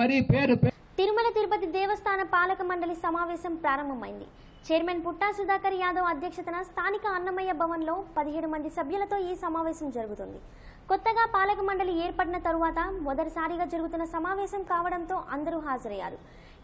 మరి పేరు పేరు తిరుమల తిరుపతి దేవస్థాన పాలక మండలి సమావేశం ప్రారంభమైంది. చైర్మన్ పుట్టా సుధాకర్ యాదవ్ అధ్యక్షతన స్థానిక అన్నమయ్య భవన్లో పదిహేడు మంది సభ్యులతో ఈ సమావేశం జరుగుతుంది. కొత్తగా పాలక మండలి ఏర్పడిన తరువాత మొదటిసారిగా జరుగుతున్న సమావేశం కావడంతో అందరూ హాజరయ్యారు.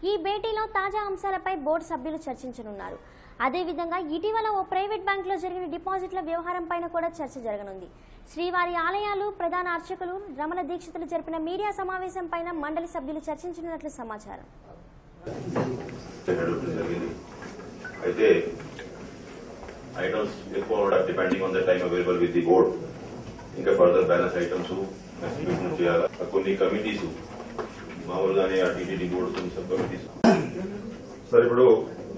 ఈ భేటీలో తాజా అంశాలపై బోర్డు సభ్యులు చర్చించనున్నారు. అదేవిధంగా ఇటీవల ఓ ప్రైవేట్ బ్యాంకులో జరిగిన డిపాజిట్ల వ్యవహారం పైన కూడా చర్చ జరగనుంది. శ్రీవారి ఆలయాలు ప్రధాన అర్చకులు రమణ దీక్షితులు జరిపిన మీడియా సమావేశం పైన మండలి సభ్యులు చర్చించనున్నట్లు సమాచారం. అయితే ఐటమ్స్ ఎక్కువ కూడా depending on the time available with the board ఇంకా ఫర్దర్ బ్యాలెన్స్ ఐటమ్స్ ఎస్టిమేషన్ చేయాలి? కొన్ని కమిటీస్ మామూలుగానే ఆ TTD board sub committees sir ఇప్పుడు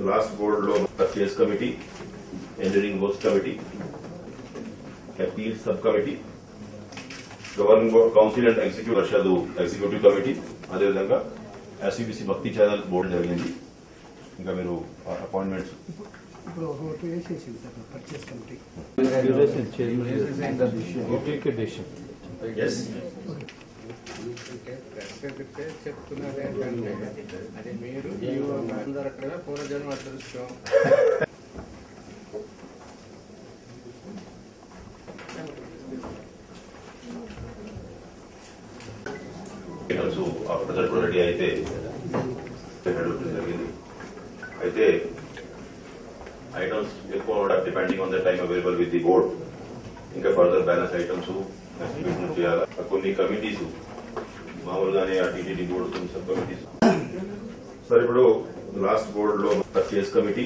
లాస్ట్ బోర్డు లో purchase committee engineering works committee appeal sub committee governing council and executive Parishad executive committee అదేవిధంగా SC BC Bhakti channel board జరిగింది. ఇంకా మీరు అపాయింట్మెంట్స్ ఇప్పుడు ఒక ఓటు వేసేసింది సార్ పర్చేస్ కమిటీ ఎస్ చెప్తున్నది ఏంటంటే అది మీరు జీవో అందరక్కడ పూర్వజన్మ అదృష్టం ఐటమ్స్ ఆఫ్టర్ దట్ రెడీ అయితే పెట్టడం జరిగింది. అయితే ఐటమ్స్ ఎక్కువ కూడా depending on the time available with the board ఇంకా ఫర్దర్ బ్యాలెన్స్ ఐటమ్స్ చేయాలి కొన్ని కమిటీస్ మామూలుగానే ఆ టీటీడీ బోర్డు కొన్ని సబ్ కమిటీస్ సార్ ఇప్పుడు లాస్ట్ బోర్డు లో purchase committee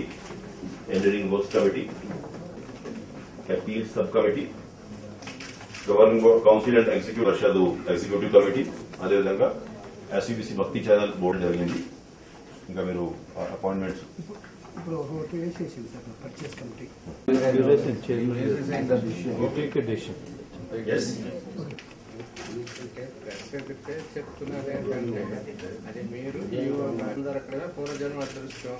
engineering works committee appeal sub committee governing council and executive Parishad executive committee అదేవిధంగా SUBC Bhakti channel board జరిగింది. ఇంకా మీరు అపాయింట్మెంట్స్ ఇప్పుడు ఓటు వేసేసింది సార్ పర్చేస్ కమిటీ ఎస్ చెప్తున్నది ఏంటంటే అది మీరు జీవో అందరక్కడ పూర్వజన్మ అదృష్టం.